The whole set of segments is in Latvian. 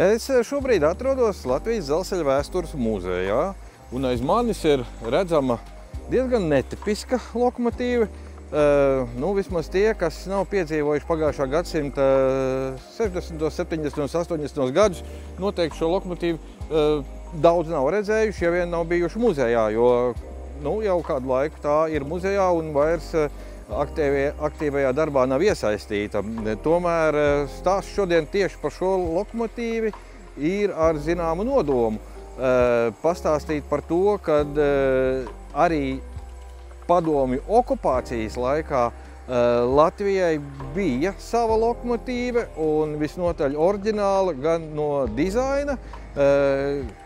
Es šobrīd atrodos Latvijas dzelzceļa vēstures muzejā, un aiz manis ir redzama diezgan netipiska lokomotīva. Uh, nu, vismaz tie, kas nav piedzīvojuši pagājušā gadsimta 60., 70., 80. gadus, noteikti šo lokomotīvu uh, daudz nav redzējuši, ja vien nav bijuši muzejā, jo nu, jau kādu laiku tā ir muzejā un vairs uh, aktīvajā, aktīvajā darbā nav iesaistīta. Tomēr eh, stāsts šodien tieši par šo lokomotīvi ir ar zināmu nodomu. Eh, pastāstīt par to, ka eh, arī padomju okupācijas laikā Latvijai bija sava lokomotīve un visnotaļ oriģināla gan no dizaina,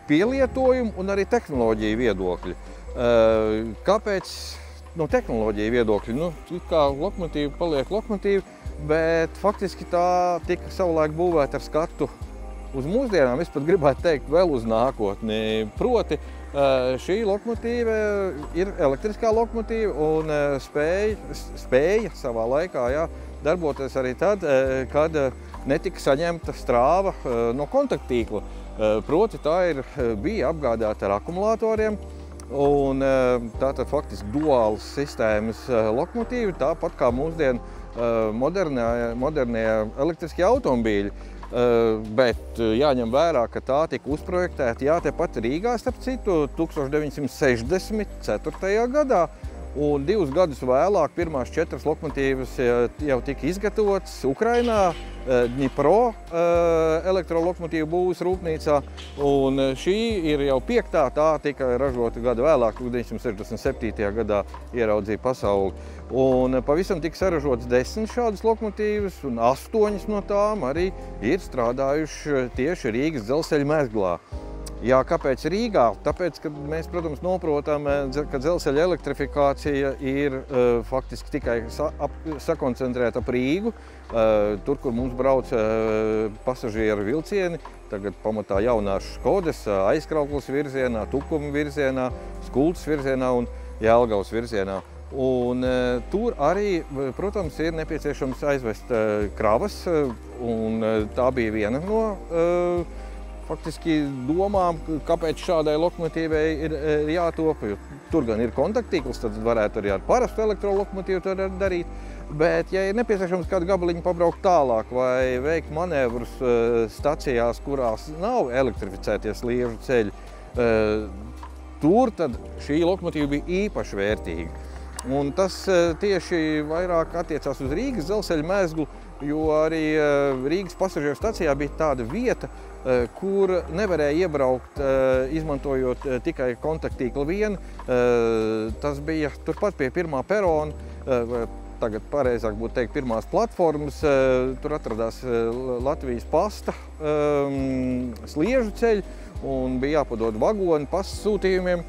pielietojumu un arī tehnoloģiju viedokļu. Kāpēc no tehnoloģija viedokļa. Nu, kā lokomotīva paliek lokomotīva, bet faktiski tā tika savulaik būvēta ar skatu uz mūsdienām. Es pat gribētu teikt vēl uz nākotni. Proti, šī lokomotīva ir elektriskā lokomotīva un spēja, spēja savā laikā jā, darboties arī tad, kad netika saņemta strāva no kontaktīkla. Proti, tā ir, bija apgādāta ar akumulatoriem, Un, eh, tā tad faktiski duāls sistēmas eh, lokomotīva, tāpat kā mūsdienu eh, modernie, modernie elektriskie automobīļi. Bet jāņem vērā, ka tā tika uzprojektēta jā, tepat Rīgā, starp citu, 1964. gadā. Un divus gadus vēlāk pirmās četras lokomotīvas jau tika izgatavotas Ukrainā, eh, Dnipro eh, elektrolokomotīvu būvas rūpnīcā. Un eh, šī ir jau piektā, tā tika ražota gadu vēlāk, 1967. gadā ieraudzīja pasauli. Un pavisam tika saražotas desmit šādas lokomotīvas, un astoņas no tām arī ir strādājuši tieši Rīgas dzelzceļa mezglā. Jā, kāpēc Rīgā? Tāpēc, ka mēs, protams, noprotam, eh, ka dzelzceļa elektrifikācija ir uh, faktiski tikai sa ap, sakoncentrēta ap Rīgu. Uh, tur, kur mums brauc uh, pasažieru vilcieni, tagad pamatā jaunās Škodas, aizkrauklas virzienā, Tukuma virzienā, Skultas virzienā un Jelgavas virzienā. Un, uh, tur arī, protams, ir nepieciešams aizvest uh, kravas, uh, un tā bija viena no uh, faktiski domām, kāpēc šādai lokomotīvai ir, ir jātop. Tur gan ir kontaktīkls, tad varētu arī ar parastu elektrolokomotīvu to darīt. Bet, ja ir nepieciešams kādu gabaliņu pabraukt tālāk vai veikt manevrus uh, stacijās, kurās nav elektrificētie sliežu ceļi, uh, tur tad šī lokomotīva bija īpaši vērtīga. Un tas tieši vairāk attiecās uz Rīgas dzelzceļa mēzglu, jo arī Rīgas pasažieru stacijā bija tāda vieta, kur nevarēja iebraukt, eh, izmantojot eh, tikai kontaktīklu vienu. Tas bija turpat pie pirmā perona, tagad pareizāk būtu teikt pirmās platformas. Tur atradās Latvijas pasta sliežu ceļi un bija jāpadod vagoni pasūtījumiem.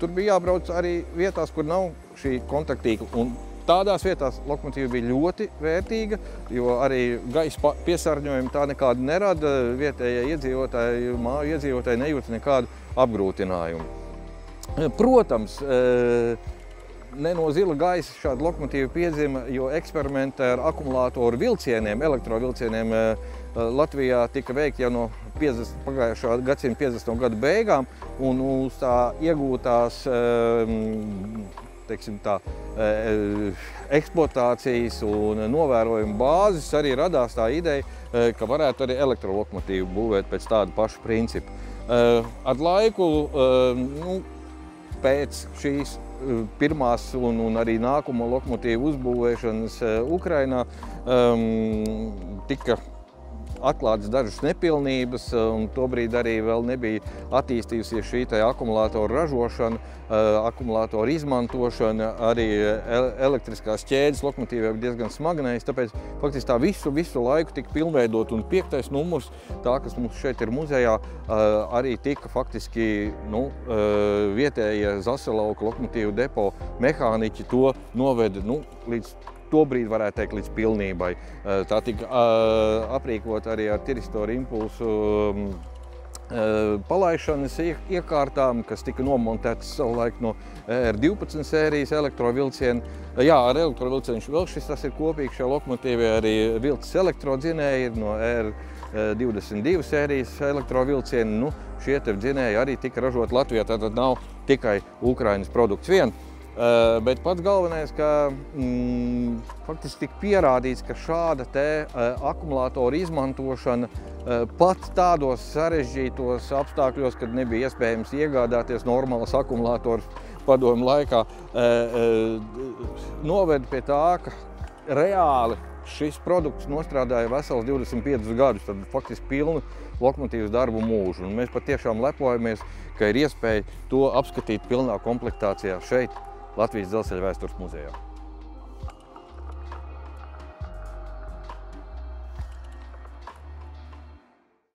Tur bija jābrauc arī vietās, kur nav šī kontaktīkla. Un Tādās vietās lokomotīva bija ļoti vērtīga, jo arī gaisa piesārņojuma tā nekāda nerada. Vietējie iedzīvotāji, māju iedzīvotāji nejūt nekādu apgrūtinājumu. Protams, e, ne no zila gaisa šāda lokomotīva piedzima, jo eksperimenti ar akumulātoru vilcieniem, elektrovilcieniem e, Latvijā tika veikti jau no 50, pagājušā gadsimta 50. gadu beigām, un uz tā iegūtās teiksim, tā, e, e, eksploatācijas un novērojumu bāzes arī radās tā ideja, e, ka varētu arī elektrolokomotīvu būvēt pēc tāda paša principa. Ar laiku, nu, pēc šīs pirmās un, un arī nākamo lokomotīvu uzbūvēšanas Ukrainā tika atklātas dažas nepilnības, un tobrīd arī vēl nebija attīstījusies šī akumulātoru ražošana, eh, akumulātoru izmantošana, arī elektriskās ķēdes lokomotīvai bija diezgan smagnējas, tāpēc faktiski tā visu, visu laiku tika pilnveidot, un piektais numurs, tā, kas mums šeit ir muzejā, eh, arī tika faktiski nu, eh, vietējie Zaselauka lokomotīvu depo mehāniķi to noveda nu, līdz to brīdi varētu teikt līdz pilnībai. Eh, tā tika eh, aprīkot arī ar tiristoru impulsu mm, eh, palaišanas iekārtām, kas tika nomontētas savulaik no R12 sērijas elektrovilcienu. Jā, ar elektrovilcienu vēl šis tas ir kopīgs šai lokomotīvai, arī vilcis elektrodzinēji ir no R12 22 sērijas elektrovilcieni. Nu, šie dzinēji arī tika ražoti Latvijā. Tātad nav tikai Ukraiņas produkts vien. Uh, bet pats galvenais, ka mm, faktiski tika pierādīts, ka šāda te uh, akumulātoru izmantošana uh, pat tādos sarežģītos apstākļos, kad nebija iespējams iegādāties normālas akumulātorus padomu laikā, noveda pie tā, ka reāli šis produkts nostrādāja vesels 25 gadus, tad faktiski pilnu lokomotīvas darbu mūžu. Un mēs patiešām lepojamies, ka ir iespēja to apskatīt pilnā komplektācijā šeit, Latvijas dzelzceļa vēstures muzejā.